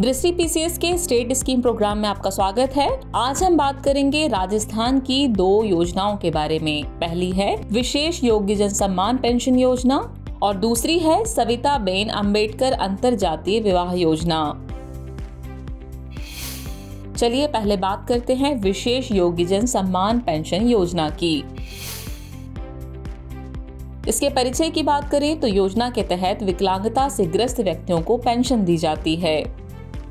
दृष्टि पीसीएस के state scheme programme में आपका स्वागत है। आज हम बात करेंगे राजस्थान की दो योजनाओं के बारे में। पहली है विशेष योग्य जन सम्मान पेंशन योजना और दूसरी है सविता बेन अंबेडकर अंतर जातीय विवाह योजना। चलिए पहले बात करते हैं विशेष योग्य जन सम्मान पेंशन योजना की। इसके परिचय की बात करें तो योजना के तहत विकलांगता से ग्रस्त व्यक्तियों को पेंशन दी जाती है।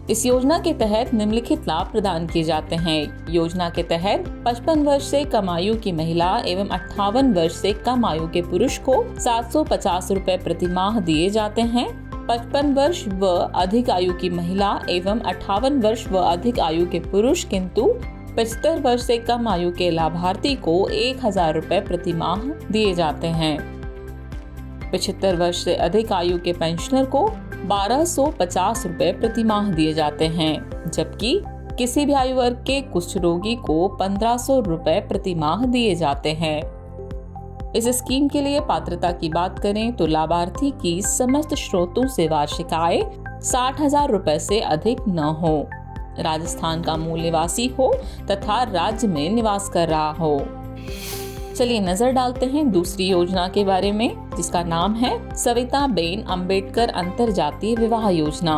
इस योजना के तहत निम्नलिखित लाभ प्रदान किए जाते हैं। योजना के तहत 55 वर्ष से कम आयु की महिला एवं अट्ठावन वर्ष से कम आयु के पुरुष को सात सौ पचास रूपए प्रति माह दिए जाते हैं। पचपन वर्ष व अधिक आयु की महिला एवं अट्ठावन वर्ष व अधिक आयु के पुरुष किंतु पचहत्तर वर्ष से कम आयु के लाभार्थी को एक हज़ार रूपए प्रति माह दिए जाते हैं। पचहत्तर वर्ष से अधिक आयु के पेंशनर को बारह सौ पचास रूपए प्रति माह दिए जाते हैं, जबकि किसी भी आयु वर्ग के कुछ रोगी को पंद्रह सौ रूपए प्रति माह दिए जाते हैं। इस स्कीम के लिए पात्रता की बात करें तो लाभार्थी की समस्त स्रोतों से वार्षिक आय साठ हज़ार रूपए से अधिक न हो। राजस्थान का मूल निवासी हो तथा राज्य में निवास कर रहा हो। चलिए नज़र डालते हैं दूसरी योजना के बारे में, जिसका नाम है सविता बेन अंबेडकर अंतर जातीय विवाह योजना।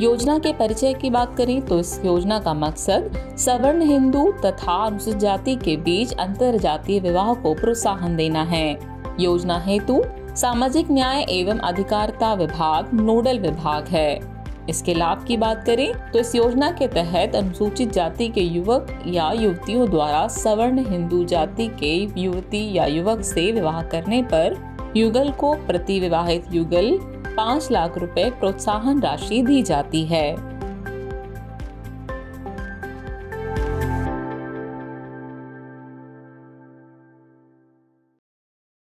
योजना के परिचय की बात करें तो इस योजना का मकसद सवर्ण हिंदू तथा अनुसूचित जाति के बीच अंतर जातीय विवाह को प्रोत्साहन देना है। योजना हेतु सामाजिक न्याय एवं अधिकारिता विभाग, नोडल विभाग है। इसके लाभ की बात करें तो इस योजना के तहत अनुसूचित जाति के युवक या युवतियों द्वारा सवर्ण हिंदू जाति के युवती या युवक से विवाह करने पर युगल को प्रति विवाहित युगल पाँच लाख रुपए प्रोत्साहन राशि दी जाती है।